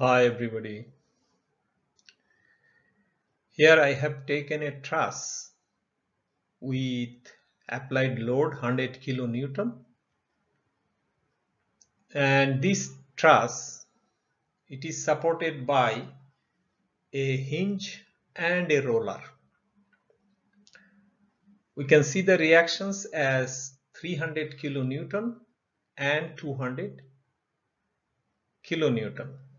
Hi everybody. Here I have taken a truss with applied load 100 kilonewton and this truss it is supported by a hinge and a roller. We can see the reactions as 300 kilonewton and 200 kilonewton.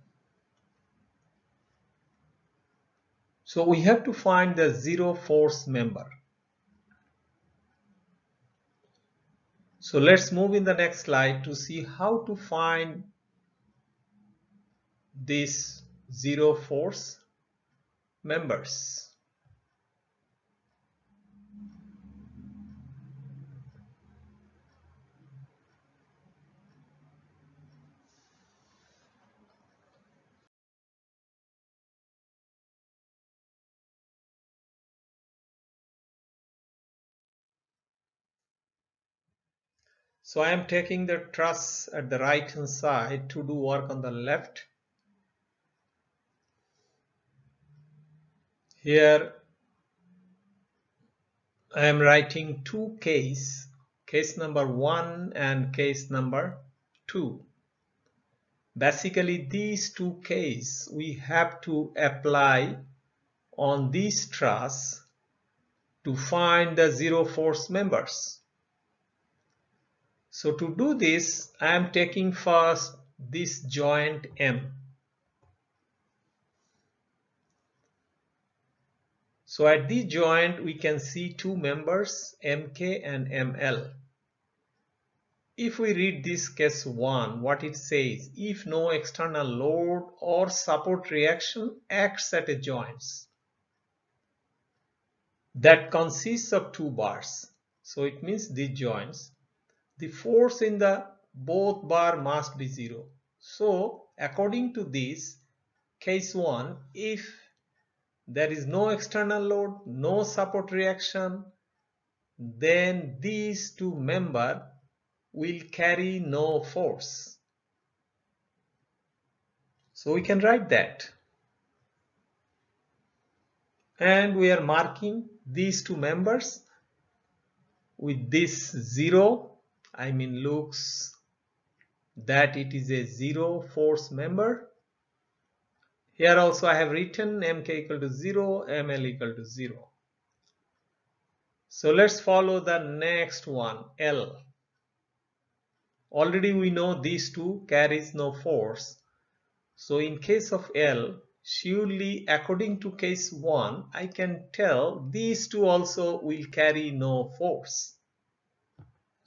So we have to find the zero force member. So let's move in the next slide to see how to find these zero force members. So I am taking the truss at the right hand side to do work on the left. Here I am writing two case, case number one and case number two. Basically these two case we have to apply on this truss to find the zero force members. So to do this, I am taking first this joint M. So at this joint, we can see two members, MK and ML. If we read this case 1, what it says, if no external load or support reaction acts at a joints that consists of two bars. So it means these joints the force in the both bar must be zero. So according to this case 1 if there is no external load no support reaction then these two member will carry no force. So we can write that and we are marking these two members with this 0 I mean looks that it is a zero force member. Here also I have written mk equal to 0, ml equal to 0. So let's follow the next one L. Already we know these two carries no force. So in case of L, surely according to case 1, I can tell these two also will carry no force.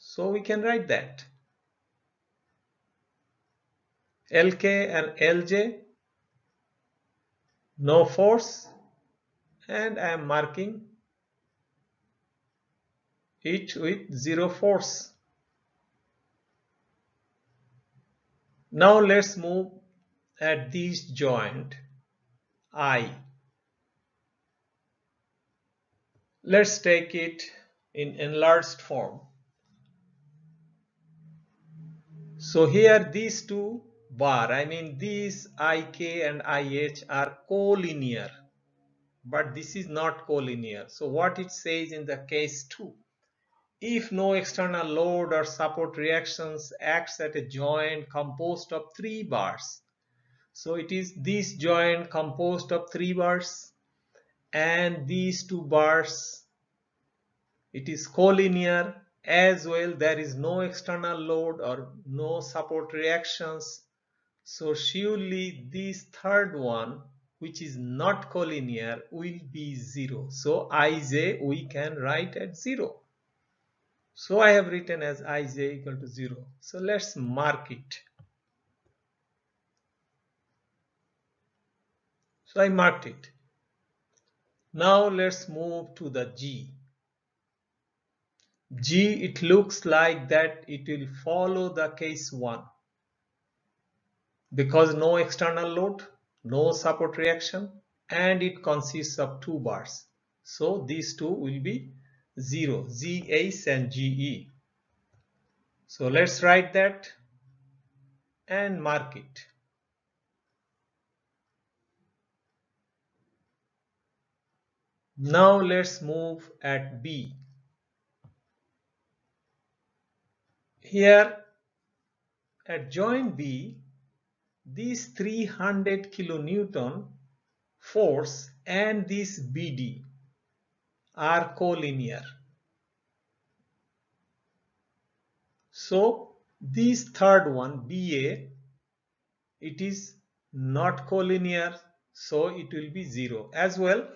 So we can write that. LK and LJ, no force and I am marking it with zero force. Now let's move at this joint I. Let's take it in enlarged form. So here these two bar, I mean these IK and IH are collinear, but this is not collinear. So what it says in the case 2, if no external load or support reactions acts at a joint composed of three bars. So it is this joint composed of three bars and these two bars, it is collinear as well there is no external load or no support reactions. So surely this third one which is not collinear will be zero. So ij we can write at zero. So i have written as ij equal to zero. So let's mark it. So i marked it. Now let's move to the g G, it looks like that it will follow the case 1 because no external load, no support reaction and it consists of two bars. So these two will be 0, GH and GE. So let's write that and mark it. Now let's move at B. Here at joint B, this 300 kilonewton force and this BD are collinear. So this third one BA it is not collinear so it will be 0 as well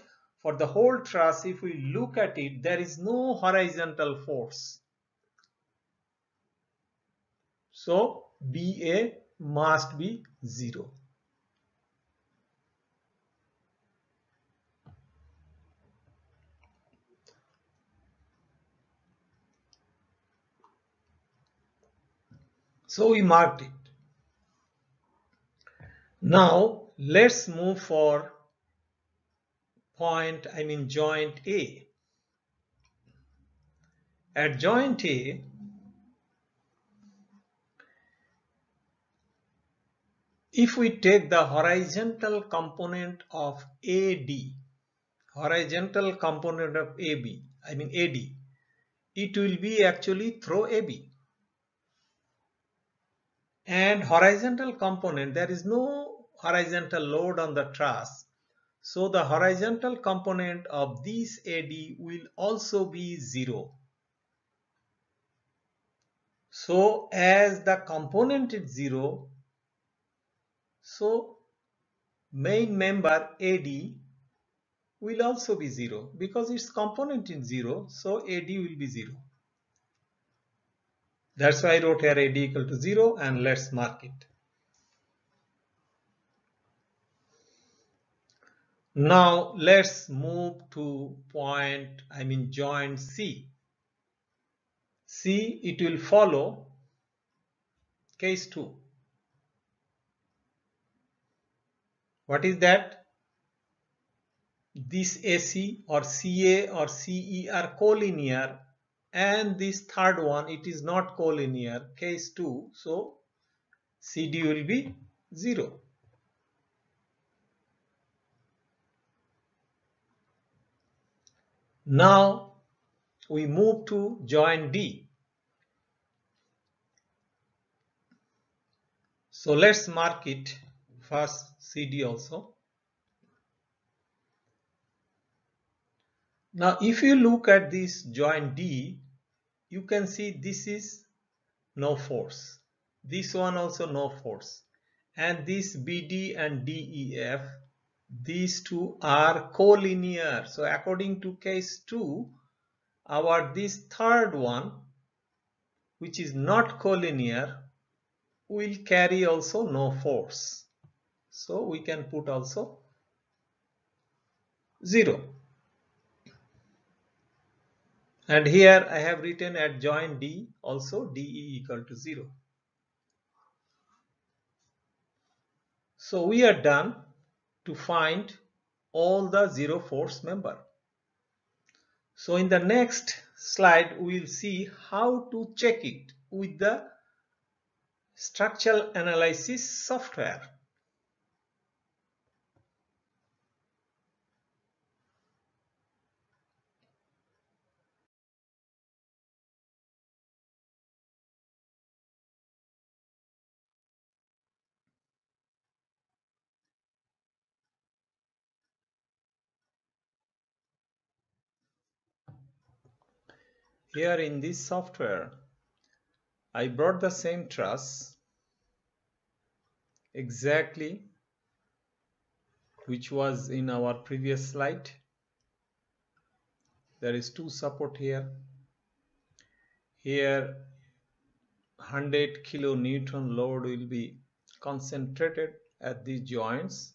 for the whole truss if we look at it there is no horizontal force so BA must be 0 so we marked it now let's move for point, I mean joint A. At joint A, if we take the horizontal component of AD, horizontal component of AB, I mean AD, it will be actually through AB. And horizontal component, there is no horizontal load on the truss so the horizontal component of this AD will also be 0. So as the component is 0, so main member AD will also be 0 because its component is 0 so AD will be 0. That's why I wrote here AD equal to 0 and let's mark it. Now let's move to point, I mean joint C. C, it will follow case 2. What is that? This AC or CA or CE are collinear and this third one it is not collinear case 2 so CD will be 0. Now we move to joint D. So let's mark it first CD also. Now if you look at this joint D, you can see this is no force. This one also no force. And this BD and DF these two are collinear so according to case 2 our this third one which is not collinear will carry also no force so we can put also 0 and here I have written at joint D also DE equal to 0 so we are done to find all the zero force member. So in the next slide we will see how to check it with the structural analysis software. Here in this software, I brought the same truss exactly which was in our previous slide. There is two support here. Here 100 kilonewton load will be concentrated at these joints.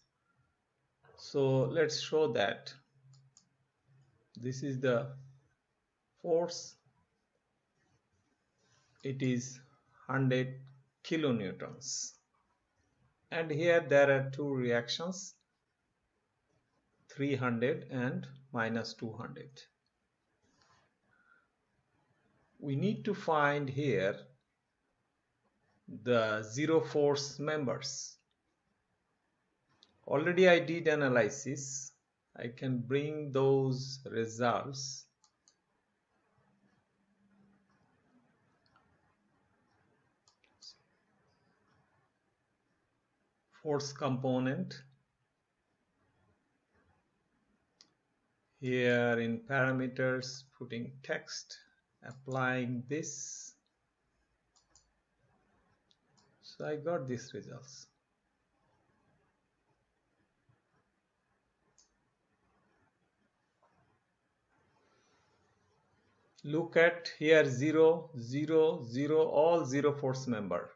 So let's show that. This is the force it is 100 kilonewtons. And here there are two reactions 300 and minus 200 we need to find here the zero force members. Already I did analysis. I can bring those results force component. Here in parameters putting text applying this. So I got these results. Look at here 0 0 0 all 0 force member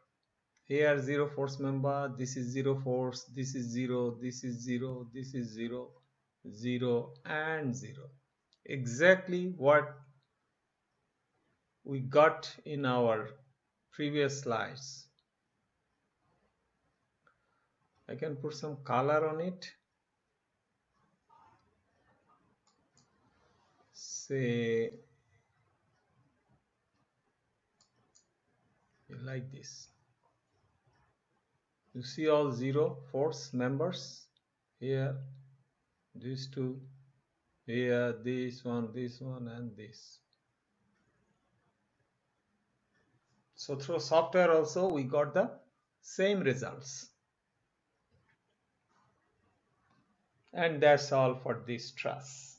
here 0 force member this is 0 force this is 0 this is 0 this is 0 0 and 0 exactly what we got in our previous slides. I can put some color on it. Say like this you see all zero force members? Here these two. Here this one this one and this. So through software also we got the same results. And that's all for this truss